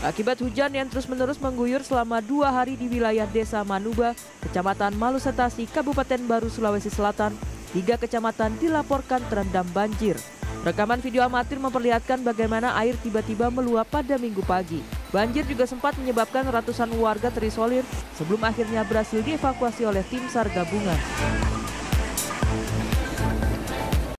Akibat hujan yang terus-menerus mengguyur selama dua hari di wilayah Desa Manuba, Kecamatan Malusetasi, Kabupaten Baru, Sulawesi Selatan, tiga kecamatan dilaporkan terendam banjir. Rekaman video amatir memperlihatkan bagaimana air tiba-tiba meluap pada minggu pagi. Banjir juga sempat menyebabkan ratusan warga terisolir sebelum akhirnya berhasil dievakuasi oleh tim SAR gabungan.